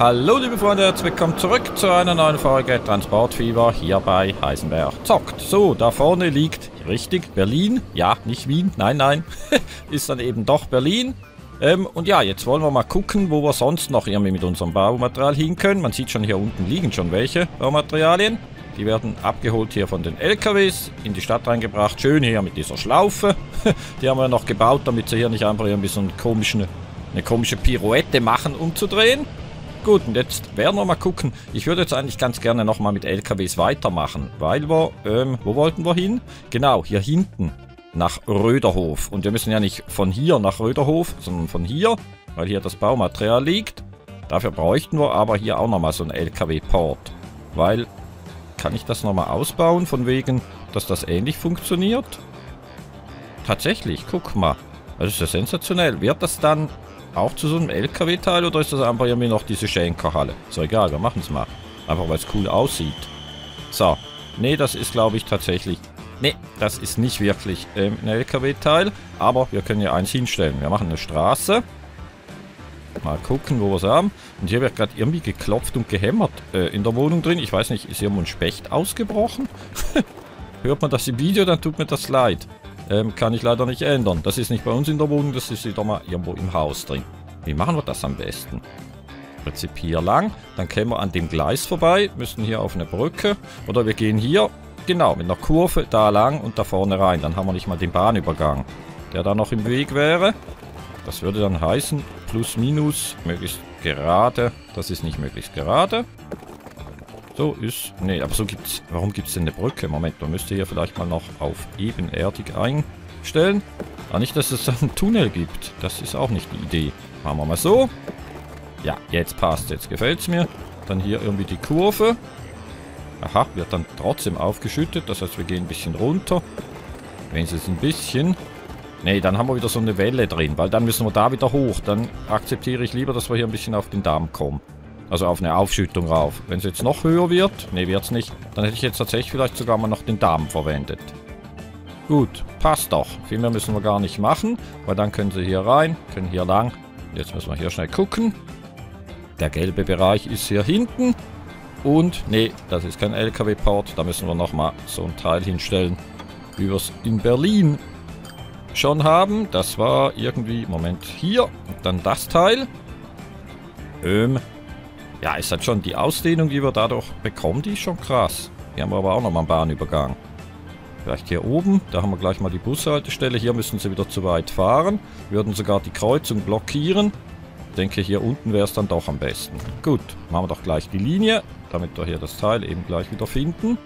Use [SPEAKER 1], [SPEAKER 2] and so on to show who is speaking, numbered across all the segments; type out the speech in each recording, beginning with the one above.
[SPEAKER 1] Hallo liebe Freunde, herzlich willkommen zurück zu einer neuen Folge Transportfieber hier bei Heisenberg zockt. So, da vorne liegt, richtig, Berlin. Ja, nicht Wien, nein, nein, ist dann eben doch Berlin. Ähm, und ja, jetzt wollen wir mal gucken, wo wir sonst noch irgendwie mit unserem Baumaterial hin können. Man sieht schon, hier unten liegen schon welche Baumaterialien. Die werden abgeholt hier von den LKWs, in die Stadt reingebracht. Schön hier mit dieser Schlaufe. die haben wir noch gebaut, damit sie hier nicht einfach irgendwie so einen komischen, eine komische Pirouette machen, um zu drehen. Gut, und jetzt werden wir mal gucken. Ich würde jetzt eigentlich ganz gerne nochmal mit LKWs weitermachen, weil wir, ähm, wo wollten wir hin? Genau, hier hinten, nach Röderhof. Und wir müssen ja nicht von hier nach Röderhof, sondern von hier, weil hier das Baumaterial liegt. Dafür bräuchten wir aber hier auch nochmal so einen LKW-Port. Weil, kann ich das nochmal ausbauen, von wegen, dass das ähnlich funktioniert? Tatsächlich, guck mal. Das ist ja sensationell. Wird das dann auch zu so einem LKW-Teil oder ist das einfach irgendwie noch diese Schenkerhalle? So egal, wir machen es mal. Einfach weil es cool aussieht. So. Nee, das ist glaube ich tatsächlich... Nee, das ist nicht wirklich ähm, ein LKW-Teil. Aber wir können ja eins hinstellen. Wir machen eine Straße. Mal gucken, wo wir es haben. Und hier wird gerade irgendwie geklopft und gehämmert äh, in der Wohnung drin. Ich weiß nicht, ist hier ein Specht ausgebrochen? Hört man das im Video, dann tut mir das leid. Ähm, kann ich leider nicht ändern. Das ist nicht bei uns in der Wohnung, das ist wieder mal irgendwo im Haus drin. Wie machen wir das am besten? Prinzip hier lang, dann kämen wir an dem Gleis vorbei, müssen hier auf eine Brücke. Oder wir gehen hier, genau, mit einer Kurve da lang und da vorne rein. Dann haben wir nicht mal den Bahnübergang, der da noch im Weg wäre. Das würde dann heißen, plus minus, möglichst gerade. Das ist nicht möglichst gerade. So ist... Nee, aber so gibt's... Warum gibt es denn eine Brücke? Moment, man müsste hier vielleicht mal noch auf ebenerdig einstellen. Aber nicht, dass es einen Tunnel gibt. Das ist auch nicht die Idee. Machen wir mal so. Ja, jetzt passt. Jetzt gefällt es mir. Dann hier irgendwie die Kurve. Aha, wird dann trotzdem aufgeschüttet. Das heißt, wir gehen ein bisschen runter. Wenn es ein bisschen... Nee, dann haben wir wieder so eine Welle drin, weil dann müssen wir da wieder hoch. Dann akzeptiere ich lieber, dass wir hier ein bisschen auf den Damm kommen. Also auf eine Aufschüttung rauf. Wenn es jetzt noch höher wird, ne, wird es nicht, dann hätte ich jetzt tatsächlich vielleicht sogar mal noch den Darm verwendet. Gut, passt doch. Viel mehr müssen wir gar nicht machen, weil dann können sie hier rein, können hier lang. Jetzt müssen wir hier schnell gucken. Der gelbe Bereich ist hier hinten. Und, nee, das ist kein LKW-Port. Da müssen wir nochmal so ein Teil hinstellen, wie wir es in Berlin schon haben. Das war irgendwie, Moment, hier. Und dann das Teil. Ähm, ja, ist halt schon die Ausdehnung, die wir dadurch bekommen, die ist schon krass. Hier haben wir aber auch nochmal einen Bahnübergang. Vielleicht hier oben, da haben wir gleich mal die Bushaltestelle. Hier müssen sie wieder zu weit fahren. Würden sogar die Kreuzung blockieren. Ich denke, hier unten wäre es dann doch am besten. Gut, machen wir doch gleich die Linie, damit wir hier das Teil eben gleich wieder finden.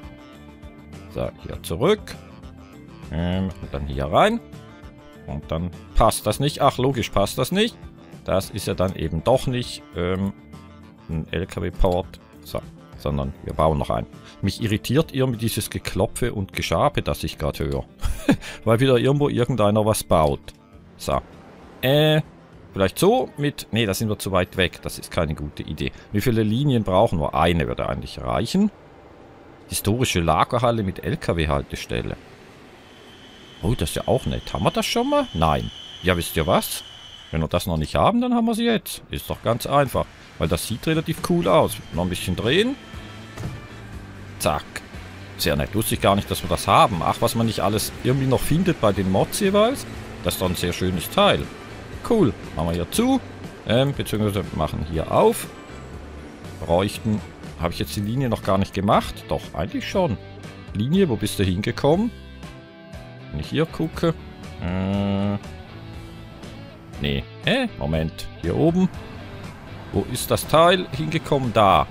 [SPEAKER 1] So, hier zurück. Ähm, und dann hier rein. Und dann passt das nicht. Ach, logisch passt das nicht. Das ist ja dann eben doch nicht ähm, ein LKW-Port, so, sondern wir bauen noch einen. Mich irritiert irgendwie dieses Geklopfe und Geschabe, das ich gerade höre. Weil wieder irgendwo irgendeiner was baut. So. Äh, vielleicht so mit... Ne, da sind wir zu weit weg. Das ist keine gute Idee. Wie viele Linien brauchen wir? Eine würde eigentlich reichen. Historische Lagerhalle mit LKW-Haltestelle. Oh, das ist ja auch nett. Haben wir das schon mal? Nein. Ja, wisst ihr was? Wenn wir das noch nicht haben, dann haben wir sie jetzt. Ist doch ganz einfach. Weil das sieht relativ cool aus. Noch ein bisschen drehen. Zack. Sehr nett. Wusste ich gar nicht, dass wir das haben. Ach, was man nicht alles irgendwie noch findet bei den Mods jeweils. Das ist doch ein sehr schönes Teil. Cool. Machen wir hier zu. Ähm, beziehungsweise machen hier auf. Bräuchten... Habe ich jetzt die Linie noch gar nicht gemacht? Doch, eigentlich schon. Linie, wo bist du hingekommen? Wenn ich hier gucke. Äh, nee. Hä? Moment. Hier oben. Wo ist das Teil hingekommen? Da.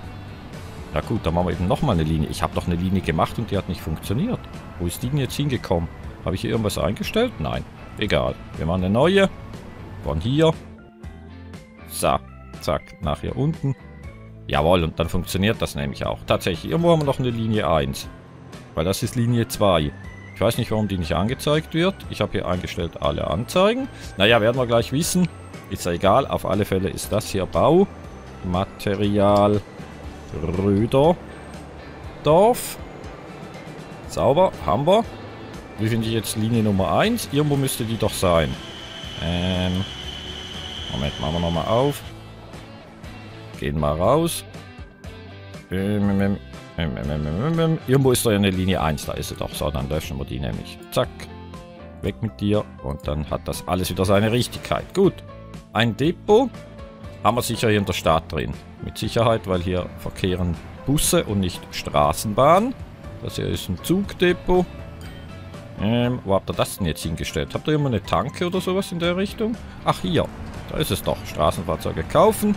[SPEAKER 1] Na gut, dann machen wir eben nochmal eine Linie. Ich habe doch eine Linie gemacht und die hat nicht funktioniert. Wo ist die denn jetzt hingekommen? Habe ich hier irgendwas eingestellt? Nein. Egal. Wir machen eine neue. Von hier. So. Zack. Nach hier unten. Jawohl, und dann funktioniert das nämlich auch. Tatsächlich. Irgendwo haben wir noch eine Linie 1. Weil das ist Linie 2. Ich weiß nicht, warum die nicht angezeigt wird. Ich habe hier eingestellt, alle anzeigen. Naja, werden wir gleich wissen. Ist ja egal, auf alle Fälle ist das hier Bau. Material Röderdorf. Sauber, haben wir. Wie finde ich jetzt Linie Nummer 1? Irgendwo müsste die doch sein. Ähm, Moment, machen wir nochmal auf. gehen mal raus. Ähm, ähm, ähm, Irgendwo ist da ja eine Linie 1, da ist sie doch. So, dann löschen wir die nämlich. Zack. Weg mit dir. Und dann hat das alles wieder seine Richtigkeit. Gut. Ein Depot haben wir sicher hier in der Stadt drin. Mit Sicherheit, weil hier verkehren Busse und nicht Straßenbahn. Das hier ist ein Zugdepot. Ähm, wo habt ihr das denn jetzt hingestellt? Habt ihr immer eine Tanke oder sowas in der Richtung? Ach, hier. Da ist es doch. Straßenfahrzeuge kaufen.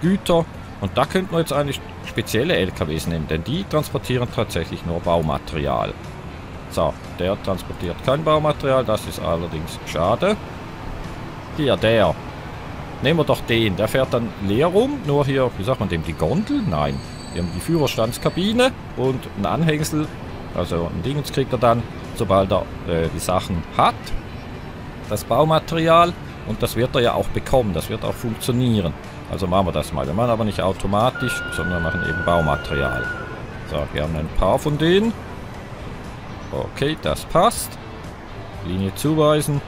[SPEAKER 1] Güter. Und da könnten wir jetzt eigentlich spezielle LKWs nehmen, denn die transportieren tatsächlich nur Baumaterial. So, der transportiert kein Baumaterial, das ist allerdings schade. Hier, der. Nehmen wir doch den, der fährt dann leer rum, nur hier, wie sagt man dem, die Gondel? Nein. Wir haben die Führerstandskabine und ein Anhängsel, also ein Dingens kriegt er dann, sobald er äh, die Sachen hat. Das Baumaterial und das wird er ja auch bekommen, das wird auch funktionieren. Also machen wir das mal. Wir machen aber nicht automatisch, sondern machen eben Baumaterial. So, wir haben ein paar von denen. Okay, das passt. Linie zuweisen.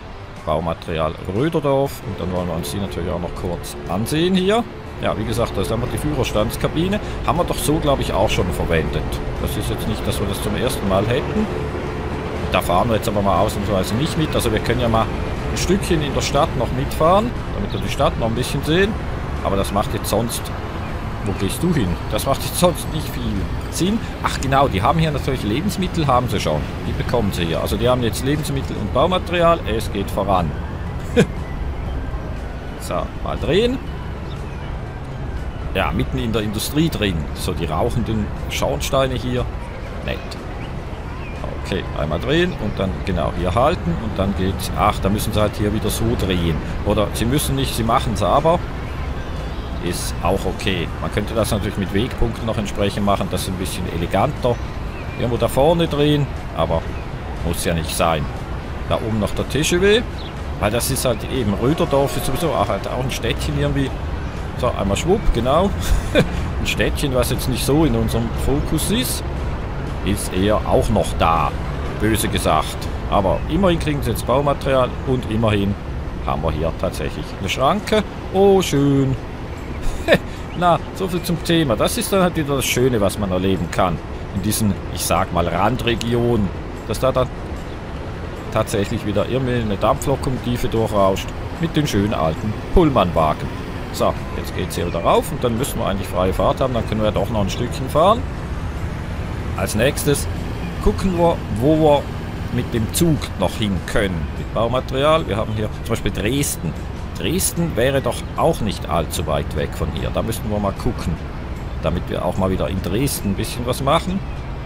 [SPEAKER 1] Baumaterial Röderdorf. Und dann wollen wir uns die natürlich auch noch kurz ansehen hier. Ja, wie gesagt, da ist einmal die Führerstandskabine. Haben wir doch so, glaube ich, auch schon verwendet. Das ist jetzt nicht, dass wir das zum ersten Mal hätten. Da fahren wir jetzt aber mal ausnahmsweise nicht mit. Also wir können ja mal ein Stückchen in der Stadt noch mitfahren, damit wir die Stadt noch ein bisschen sehen. Aber das macht jetzt sonst... Wo gehst du hin? Das macht jetzt sonst nicht viel Sinn. Ach genau, die haben hier natürlich Lebensmittel, haben sie schon. Die bekommen sie hier. Also die haben jetzt Lebensmittel und Baumaterial. Es geht voran. so, mal drehen. Ja, mitten in der Industrie drin. So die rauchenden Schornsteine hier. Nett. Okay, einmal drehen und dann genau hier halten und dann geht's. Ach, da müssen sie halt hier wieder so drehen. Oder sie müssen nicht, sie machen es aber ist auch okay. Man könnte das natürlich mit Wegpunkten noch entsprechend machen, das ist ein bisschen eleganter. Irgendwo da vorne drehen, aber muss ja nicht sein. Da oben noch der TGW, weil das ist halt eben Röderdorf, ist sowieso auch, halt auch ein Städtchen irgendwie. So, einmal schwupp, genau. ein Städtchen, was jetzt nicht so in unserem Fokus ist, ist eher auch noch da, böse gesagt. Aber immerhin kriegen sie jetzt Baumaterial und immerhin haben wir hier tatsächlich eine Schranke. Oh, schön. Na, soviel zum Thema. Das ist dann halt wieder das Schöne, was man erleben kann. In diesen, ich sag mal, Randregionen. Dass da dann tatsächlich wieder irgendwie eine Dampflokomotive durchrauscht. Mit den schönen alten Pullmannwagen. So, jetzt geht es hier wieder rauf und dann müssen wir eigentlich freie Fahrt haben. Dann können wir doch noch ein Stückchen fahren. Als nächstes gucken wir, wo wir mit dem Zug noch hin können. Mit Baumaterial. Wir haben hier zum Beispiel Dresden. Dresden wäre doch auch nicht allzu weit weg von hier. Da müssten wir mal gucken, damit wir auch mal wieder in Dresden ein bisschen was machen.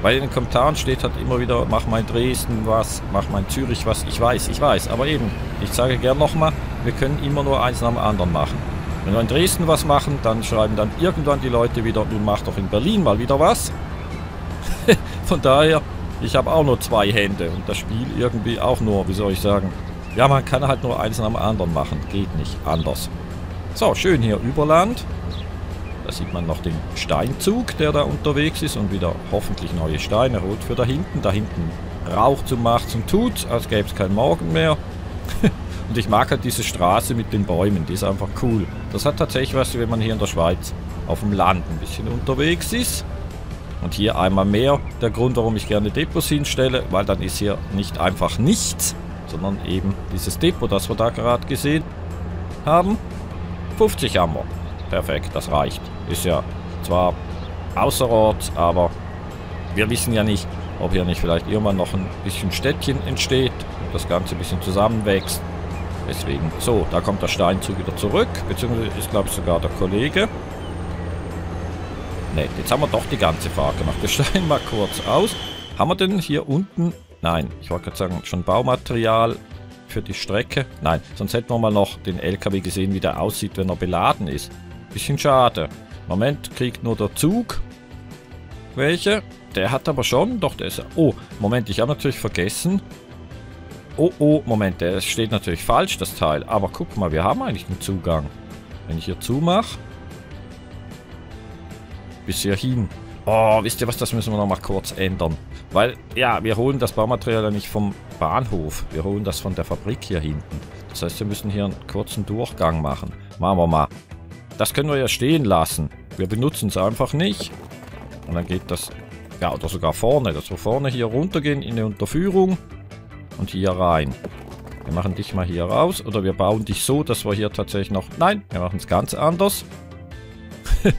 [SPEAKER 1] Weil in den Kommentaren steht halt immer wieder, mach mal in Dresden was, mach mal in Zürich was. Ich weiß, ich weiß, aber eben, ich sage gern nochmal, wir können immer nur eins nach dem anderen machen. Wenn wir in Dresden was machen, dann schreiben dann irgendwann die Leute wieder, du mach doch in Berlin mal wieder was. Von daher, ich habe auch nur zwei Hände und das Spiel irgendwie auch nur, wie soll ich sagen, ja, man kann halt nur eins nach dem anderen machen. Geht nicht anders. So, schön hier Überland. Da sieht man noch den Steinzug, der da unterwegs ist und wieder hoffentlich neue Steine holt für da hinten. Da hinten raucht und macht und tut, als gäbe es keinen Morgen mehr. und ich mag halt diese Straße mit den Bäumen, die ist einfach cool. Das hat tatsächlich was, wenn man hier in der Schweiz auf dem Land ein bisschen unterwegs ist. Und hier einmal mehr der Grund, warum ich gerne Depots hinstelle, weil dann ist hier nicht einfach nichts, sondern eben dieses Depot, das wir da gerade gesehen haben. 50 haben wir. Perfekt, das reicht. Ist ja zwar außerorts, aber wir wissen ja nicht, ob hier nicht vielleicht irgendwann noch ein bisschen Städtchen entsteht und das Ganze ein bisschen zusammenwächst. Deswegen, so, da kommt der Steinzug wieder zurück, beziehungsweise ist, glaube ich, sogar der Kollege. Ne, jetzt haben wir doch die ganze Fahrt gemacht. Wir steigen mal kurz aus. Haben wir denn hier unten Nein, ich wollte gerade sagen, schon Baumaterial für die Strecke. Nein, sonst hätten wir mal noch den LKW gesehen, wie der aussieht, wenn er beladen ist. Bisschen schade. Moment, kriegt nur der Zug. Welche? Der hat aber schon, doch, der ist... Oh, Moment, ich habe natürlich vergessen. Oh, oh, Moment, der steht natürlich falsch, das Teil. Aber guck mal, wir haben eigentlich einen Zugang. Wenn ich hier zumache. Bis hierhin. Oh, wisst ihr was, das müssen wir noch mal kurz ändern. Weil, ja, wir holen das Baumaterial ja nicht vom Bahnhof. Wir holen das von der Fabrik hier hinten. Das heißt, wir müssen hier einen kurzen Durchgang machen. Machen wir mal. das können wir ja stehen lassen. Wir benutzen es einfach nicht. Und dann geht das, ja, oder sogar vorne, dass wir vorne hier runtergehen in die Unterführung und hier rein. Wir machen dich mal hier raus oder wir bauen dich so, dass wir hier tatsächlich noch... Nein, wir machen es ganz anders.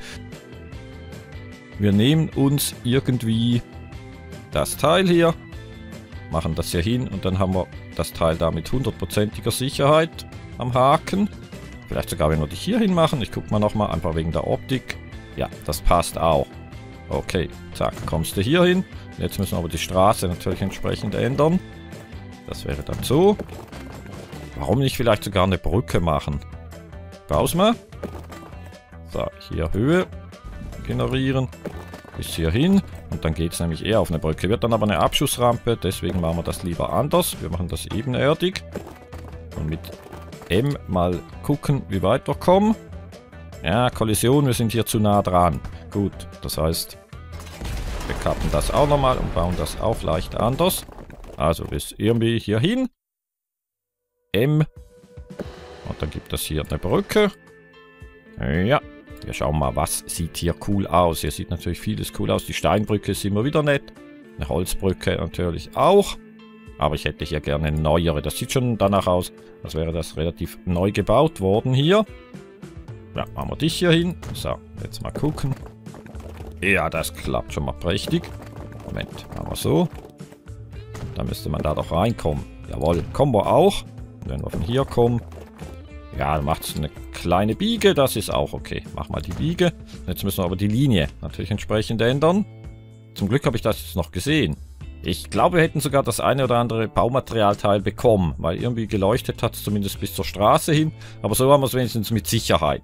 [SPEAKER 1] wir nehmen uns irgendwie das Teil hier, machen das hier hin und dann haben wir das Teil da mit hundertprozentiger Sicherheit am Haken. Vielleicht sogar, wenn wir dich hier hin machen. Ich gucke mal nochmal, einfach wegen der Optik. Ja, das passt auch. Okay, zack, kommst du hier hin. Jetzt müssen wir aber die Straße natürlich entsprechend ändern. Das wäre dann so. Warum nicht vielleicht sogar eine Brücke machen? Pause mal. So, hier Höhe generieren. Bis hier hin. Und dann geht es nämlich eher auf eine Brücke. Wird dann aber eine Abschussrampe. Deswegen machen wir das lieber anders. Wir machen das ebenerdig. Und mit M mal gucken, wie weit wir kommen. Ja, Kollision, wir sind hier zu nah dran. Gut, das heißt, wir kappen das auch nochmal und bauen das auch leicht anders. Also bis irgendwie hier hin. M. Und dann gibt es hier eine Brücke. Ja, wir schauen mal, was sieht hier cool aus. Hier sieht natürlich vieles cool aus. Die Steinbrücke ist immer wieder nett. Eine Holzbrücke natürlich auch. Aber ich hätte hier gerne neuere. Das sieht schon danach aus, als wäre das relativ neu gebaut worden hier. Ja, machen wir dich hier hin. So, jetzt mal gucken. Ja, das klappt schon mal prächtig. Moment, machen wir so. Dann müsste man da doch reinkommen. Jawohl, kommen wir auch. wenn wir von hier kommen. Ja, macht es eine kleine Biege. Das ist auch okay. Mach mal die Biege. Jetzt müssen wir aber die Linie natürlich entsprechend ändern. Zum Glück habe ich das jetzt noch gesehen. Ich glaube, wir hätten sogar das eine oder andere Baumaterialteil bekommen, weil irgendwie geleuchtet hat es zumindest bis zur Straße hin. Aber so haben wir es wenigstens mit Sicherheit.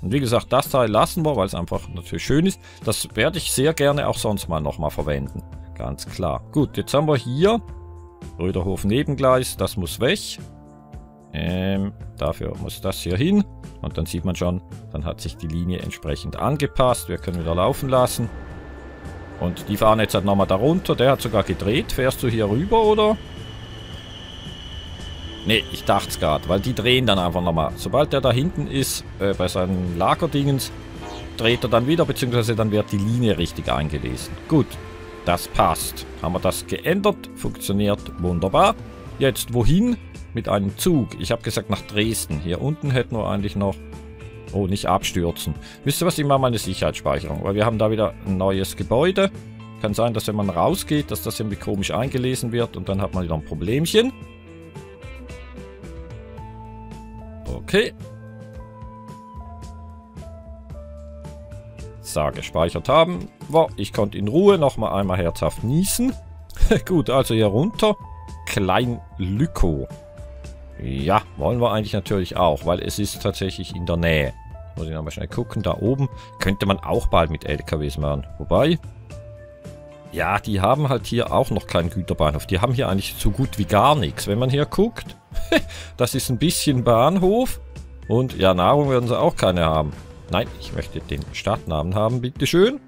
[SPEAKER 1] Und wie gesagt, das Teil lassen wir, weil es einfach natürlich schön ist. Das werde ich sehr gerne auch sonst mal nochmal verwenden. Ganz klar. Gut, jetzt haben wir hier Röderhof Nebengleis. Das muss weg. Ähm, dafür muss das hier hin. Und dann sieht man schon, dann hat sich die Linie entsprechend angepasst. Wir können wieder laufen lassen. Und die fahren jetzt halt nochmal darunter. Der hat sogar gedreht. Fährst du hier rüber, oder? Ne, ich dachte es gerade, weil die drehen dann einfach nochmal. Sobald der da hinten ist, äh, bei seinen Lagerdingens, dreht er dann wieder, beziehungsweise dann wird die Linie richtig eingelesen. Gut, das passt. Haben wir das geändert, funktioniert wunderbar. Jetzt wohin? Mit einem Zug. Ich habe gesagt nach Dresden. Hier unten hätten wir eigentlich noch Oh, nicht abstürzen. Wisst ihr was, ich mache mal eine Sicherheitsspeicherung, weil wir haben da wieder ein neues Gebäude. Kann sein, dass wenn man rausgeht, dass das irgendwie komisch eingelesen wird und dann hat man wieder ein Problemchen. Okay. So, gespeichert haben. Wow, ich konnte in Ruhe nochmal einmal herzhaft niesen. Gut, also hier runter. Klein Lyko. Ja, wollen wir eigentlich natürlich auch, weil es ist tatsächlich in der Nähe. Muss ich nochmal schnell gucken. Da oben könnte man auch bald mit LKWs machen. Wobei, ja, die haben halt hier auch noch keinen Güterbahnhof. Die haben hier eigentlich so gut wie gar nichts. Wenn man hier guckt, das ist ein bisschen Bahnhof. Und ja, Nahrung werden sie auch keine haben. Nein, ich möchte den Stadtnamen haben, bitteschön.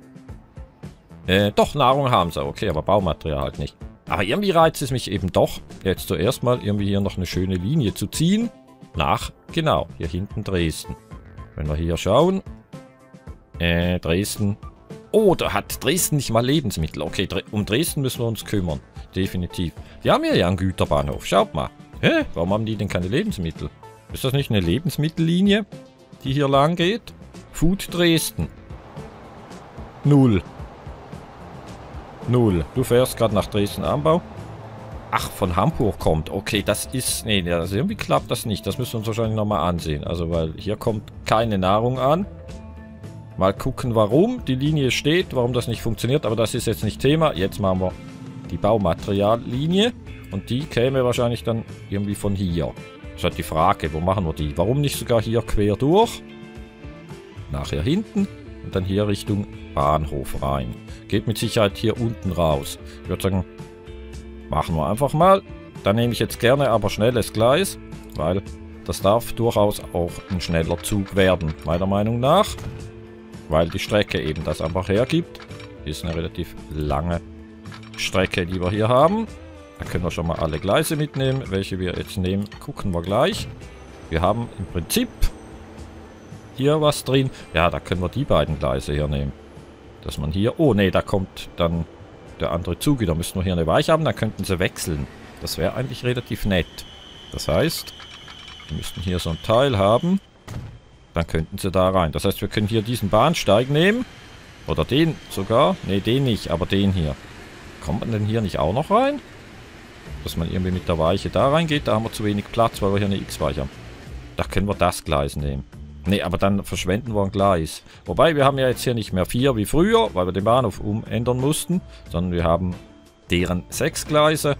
[SPEAKER 1] Äh, doch, Nahrung haben sie. Okay, aber Baumaterial halt nicht. Aber irgendwie reizt es mich eben doch, jetzt zuerst mal irgendwie hier noch eine schöne Linie zu ziehen. Nach, genau, hier hinten Dresden. Wenn wir hier schauen. Äh, Dresden. Oh, da hat Dresden nicht mal Lebensmittel. Okay, um Dresden müssen wir uns kümmern. Definitiv. Die haben hier ja einen Güterbahnhof. Schaut mal. Hä? Warum haben die denn keine Lebensmittel? Ist das nicht eine Lebensmittellinie, die hier lang geht? Food Dresden. Null. Null. Du fährst gerade nach Dresden-Anbau. Ach, von Hamburg kommt. Okay, das ist... Nee, also irgendwie klappt das nicht. Das müssen wir uns wahrscheinlich nochmal ansehen. Also, weil hier kommt keine Nahrung an. Mal gucken, warum die Linie steht, warum das nicht funktioniert. Aber das ist jetzt nicht Thema. Jetzt machen wir die Baumateriallinie. Und die käme wahrscheinlich dann irgendwie von hier. Das ist halt die Frage, wo machen wir die? Warum nicht sogar hier quer durch? Nachher hinten. Und dann hier Richtung Bahnhof rein. Geht mit Sicherheit hier unten raus. Ich würde sagen, machen wir einfach mal. Dann nehme ich jetzt gerne aber schnelles Gleis, weil das darf durchaus auch ein schneller Zug werden, meiner Meinung nach. Weil die Strecke eben das einfach hergibt. Ist eine relativ lange Strecke, die wir hier haben. Da können wir schon mal alle Gleise mitnehmen. Welche wir jetzt nehmen, gucken wir gleich. Wir haben im Prinzip hier was drin? Ja, da können wir die beiden Gleise hier nehmen. Dass man hier... Oh, nee, da kommt dann der andere Zug. Da müssten wir hier eine Weiche haben, dann könnten sie wechseln. Das wäre eigentlich relativ nett. Das heißt, wir müssten hier so ein Teil haben. Dann könnten sie da rein. Das heißt, wir können hier diesen Bahnsteig nehmen. Oder den sogar. Ne, den nicht, aber den hier. Kommt man denn hier nicht auch noch rein? Dass man irgendwie mit der Weiche da reingeht. Da haben wir zu wenig Platz, weil wir hier eine X-Weiche haben. Da können wir das Gleis nehmen. Ne, aber dann verschwenden wir ein Gleis. Wobei, wir haben ja jetzt hier nicht mehr vier wie früher, weil wir den Bahnhof umändern mussten. Sondern wir haben deren sechs Gleise.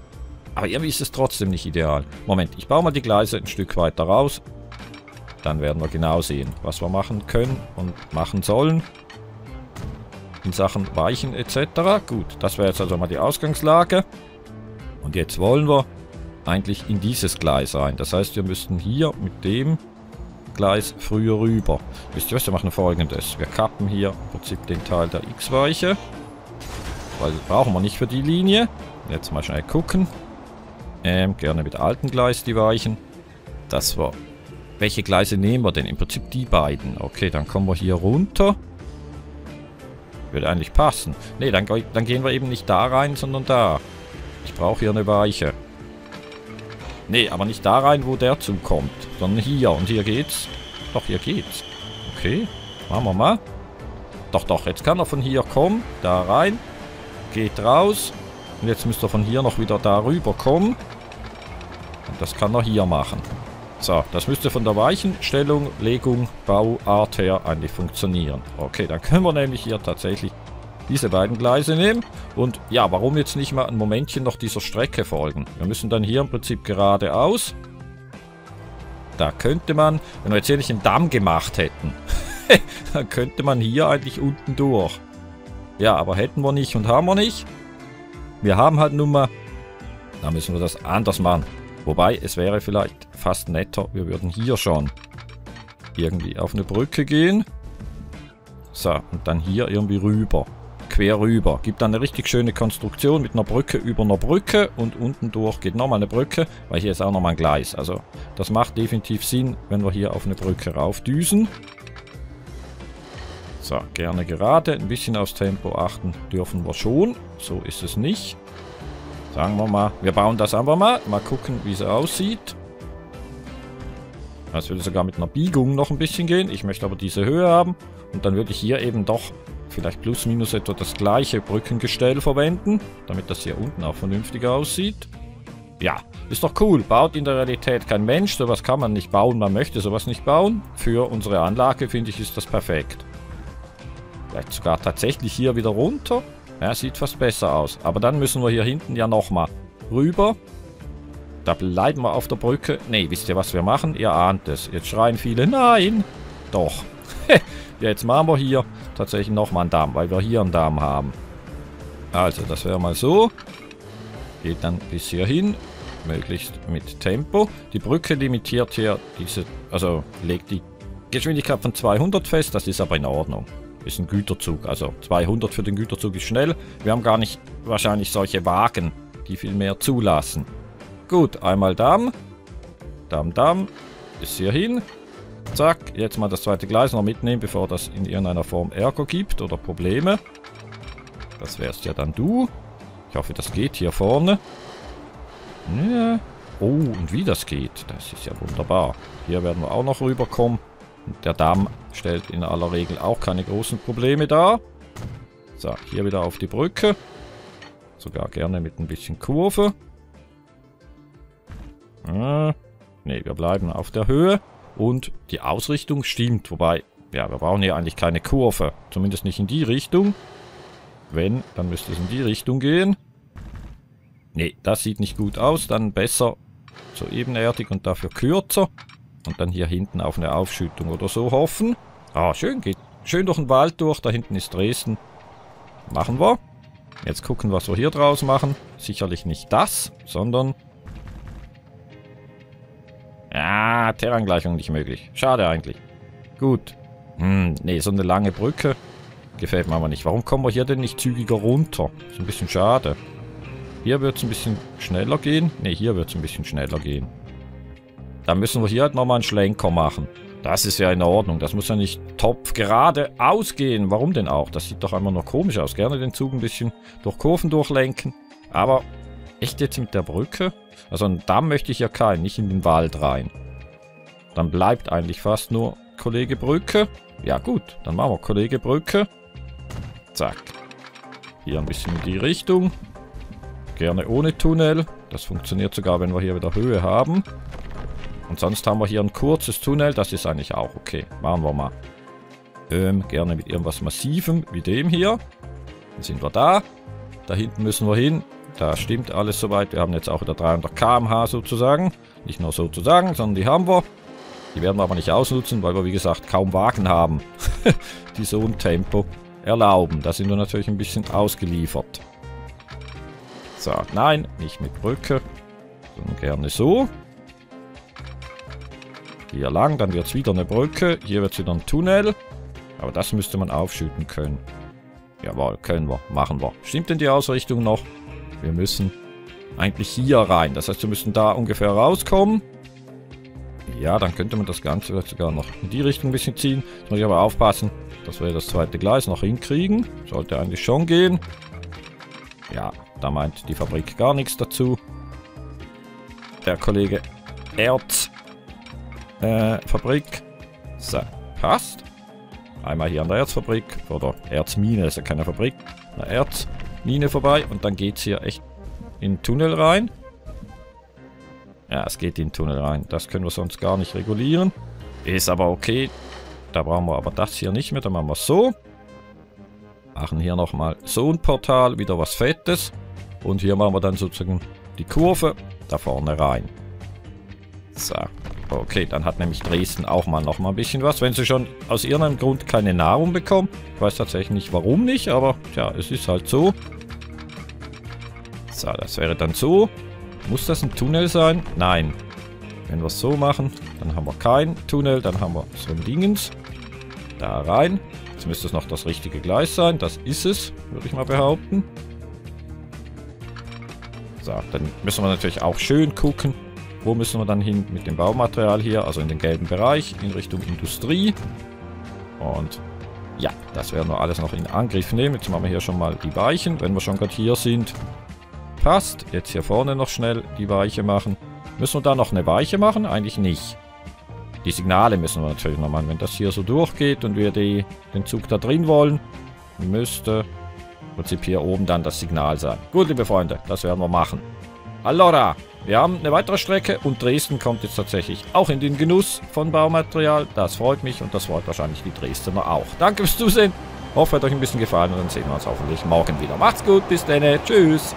[SPEAKER 1] Aber irgendwie ist es trotzdem nicht ideal. Moment, ich baue mal die Gleise ein Stück weiter raus. Dann werden wir genau sehen, was wir machen können und machen sollen. In Sachen Weichen etc. Gut, das wäre jetzt also mal die Ausgangslage. Und jetzt wollen wir eigentlich in dieses Gleis rein. Das heißt, wir müssten hier mit dem Gleis früher rüber. Wisst ihr was, wir machen folgendes. Wir kappen hier im Prinzip den Teil der X-Weiche. Weil das brauchen wir nicht für die Linie. Jetzt mal schnell gucken. Ähm, gerne mit alten Gleis die Weichen. Das war welche Gleise nehmen wir denn? Im Prinzip die beiden. Okay, dann kommen wir hier runter. Würde eigentlich passen. Ne, dann, dann gehen wir eben nicht da rein, sondern da. Ich brauche hier eine Weiche. Ne, aber nicht da rein, wo der zukommt. Sondern hier. Und hier geht's. Doch, hier geht's. Okay. Machen wir mal. Doch, doch. Jetzt kann er von hier kommen. Da rein. Geht raus. Und jetzt müsste er von hier noch wieder da rüber kommen. Und das kann er hier machen. So, das müsste von der Weichenstellung, Legung, Bauart her eigentlich funktionieren. Okay, dann können wir nämlich hier tatsächlich diese beiden Gleise nehmen. Und ja, warum jetzt nicht mal ein Momentchen noch dieser Strecke folgen? Wir müssen dann hier im Prinzip geradeaus. Da könnte man, wenn wir jetzt hier nicht einen Damm gemacht hätten, dann könnte man hier eigentlich unten durch. Ja, aber hätten wir nicht und haben wir nicht. Wir haben halt nun mal, da müssen wir das anders machen. Wobei, es wäre vielleicht fast netter, wir würden hier schon irgendwie auf eine Brücke gehen. So, und dann hier irgendwie rüber. Quer rüber. Gibt dann eine richtig schöne Konstruktion mit einer Brücke über einer Brücke und unten durch geht nochmal eine Brücke, weil hier ist auch nochmal ein Gleis. Also, das macht definitiv Sinn, wenn wir hier auf eine Brücke raufdüsen. So, gerne gerade. Ein bisschen aufs Tempo achten dürfen wir schon. So ist es nicht. Sagen wir mal, wir bauen das einfach mal. Mal gucken, wie es aussieht. Das würde sogar mit einer Biegung noch ein bisschen gehen. Ich möchte aber diese Höhe haben. Und dann würde ich hier eben doch vielleicht plus minus etwa das gleiche Brückengestell verwenden. Damit das hier unten auch vernünftig aussieht. Ja, ist doch cool. Baut in der Realität kein Mensch. Sowas kann man nicht bauen. Man möchte sowas nicht bauen. Für unsere Anlage, finde ich, ist das perfekt. Vielleicht sogar tatsächlich hier wieder runter. Ja, sieht fast besser aus. Aber dann müssen wir hier hinten ja nochmal rüber. Da bleiben wir auf der Brücke. Ne, wisst ihr, was wir machen? Ihr ahnt es. Jetzt schreien viele, nein. Doch. jetzt machen wir hier tatsächlich nochmal einen Damm, weil wir hier einen Damm haben. Also, das wäre mal so. Geht dann bis hier hin. Möglichst mit Tempo. Die Brücke limitiert hier diese, also legt die Geschwindigkeit von 200 fest. Das ist aber in Ordnung. Ist ein Güterzug. Also 200 für den Güterzug ist schnell. Wir haben gar nicht wahrscheinlich solche Wagen, die viel mehr zulassen. Gut, einmal Damm. Damm, Damm. Bis hier hin. Zack, jetzt mal das zweite Gleis noch mitnehmen, bevor das in irgendeiner Form Ärger gibt oder Probleme. Das wärst ja dann du. Ich hoffe, das geht hier vorne. Ja. Oh, und wie das geht, das ist ja wunderbar. Hier werden wir auch noch rüberkommen. Der Damm stellt in aller Regel auch keine großen Probleme dar. So, hier wieder auf die Brücke. Sogar gerne mit ein bisschen Kurve. Ne, wir bleiben auf der Höhe. Und die Ausrichtung stimmt. Wobei, ja, wir brauchen hier eigentlich keine Kurve. Zumindest nicht in die Richtung. Wenn, dann müsste es in die Richtung gehen. Ne, das sieht nicht gut aus. Dann besser so ebenerdig und dafür kürzer. Und dann hier hinten auf eine Aufschüttung oder so hoffen. Ah, schön, geht schön durch den Wald durch. Da hinten ist Dresden. Machen wir. Jetzt gucken, was wir hier draus machen. Sicherlich nicht das, sondern... Ja, Terrangleichung nicht möglich. Schade eigentlich. Gut. Hm, nee, so eine lange Brücke gefällt mir aber nicht. Warum kommen wir hier denn nicht zügiger runter? Ist ein bisschen schade. Hier wird es ein bisschen schneller gehen. Ne, hier wird es ein bisschen schneller gehen. Dann müssen wir hier halt nochmal einen Schlenker machen. Das ist ja in Ordnung. Das muss ja nicht top gerade ausgehen. Warum denn auch? Das sieht doch einmal noch komisch aus. Gerne den Zug ein bisschen durch Kurven durchlenken. Aber echt jetzt mit der Brücke? Also Damm möchte ich ja keinen, nicht in den Wald rein. Dann bleibt eigentlich fast nur Kollege Brücke. Ja gut, dann machen wir Kollege Brücke. Zack. Hier ein bisschen in die Richtung. Gerne ohne Tunnel. Das funktioniert sogar, wenn wir hier wieder Höhe haben. Und sonst haben wir hier ein kurzes Tunnel. Das ist eigentlich auch okay. Machen wir mal. Ähm, gerne mit irgendwas Massivem, wie dem hier. Dann sind wir da. Da hinten müssen wir hin. Da stimmt alles soweit. Wir haben jetzt auch wieder 300 km/h sozusagen. Nicht nur sozusagen, sondern die haben wir. Die werden wir aber nicht ausnutzen, weil wir wie gesagt kaum Wagen haben, die so ein Tempo erlauben. Da sind wir natürlich ein bisschen ausgeliefert. So, nein, nicht mit Brücke, sondern gerne so. Hier lang, dann wird es wieder eine Brücke. Hier wird es wieder ein Tunnel. Aber das müsste man aufschütten können. Jawohl, können wir. Machen wir. Stimmt denn die Ausrichtung noch? Wir müssen eigentlich hier rein. Das heißt, wir müssen da ungefähr rauskommen. Ja, dann könnte man das Ganze vielleicht sogar noch in die Richtung ein bisschen ziehen. Jetzt muss ich aber aufpassen, dass wir das zweite Gleis noch hinkriegen. Sollte eigentlich schon gehen. Ja, da meint die Fabrik gar nichts dazu. Der Kollege Erz äh. So, passt. Einmal hier an der Erzfabrik. Oder Erzmine, ist ja keine Fabrik. Eine Erzmine vorbei. Und dann geht es hier echt in den Tunnel rein. Ja, es geht in den Tunnel rein. Das können wir sonst gar nicht regulieren. Ist aber okay. Da brauchen wir aber das hier nicht mehr. Dann machen wir so. Machen hier nochmal so ein Portal. Wieder was Fettes. Und hier machen wir dann sozusagen die Kurve da vorne rein. So. Okay, dann hat nämlich Dresden auch mal noch mal ein bisschen was. Wenn sie schon aus irgendeinem Grund keine Nahrung bekommen. Ich weiß tatsächlich nicht, warum nicht, aber ja, es ist halt so. So, das wäre dann so. Muss das ein Tunnel sein? Nein. Wenn wir es so machen, dann haben wir kein Tunnel, dann haben wir so ein Dingens. Da rein. Jetzt müsste es noch das richtige Gleis sein. Das ist es, würde ich mal behaupten. So, dann müssen wir natürlich auch schön gucken, wo müssen wir dann hin mit dem Baumaterial hier, also in den gelben Bereich, in Richtung Industrie. Und ja, das werden wir alles noch in Angriff nehmen. Jetzt machen wir hier schon mal die Weichen, wenn wir schon gerade hier sind. Passt. Jetzt hier vorne noch schnell die Weiche machen. Müssen wir da noch eine Weiche machen? Eigentlich nicht. Die Signale müssen wir natürlich noch machen. Wenn das hier so durchgeht und wir die, den Zug da drin wollen, müsste im Prinzip hier oben dann das Signal sein. Gut, liebe Freunde, das werden wir machen. Allora, wir haben eine weitere Strecke und Dresden kommt jetzt tatsächlich auch in den Genuss von Baumaterial. Das freut mich und das freut wahrscheinlich die Dresdner auch. Danke fürs Zusehen. Hoffe, hat euch ein bisschen gefallen und dann sehen wir uns hoffentlich morgen wieder. Macht's gut, bis dann. Tschüss.